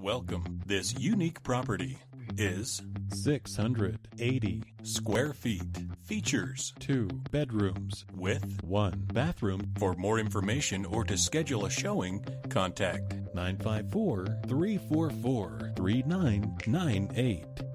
Welcome. This unique property is 680. square feet. Features Two bedrooms. with. One bathroom. For more information or to schedule a showing, contact 954 344 3998.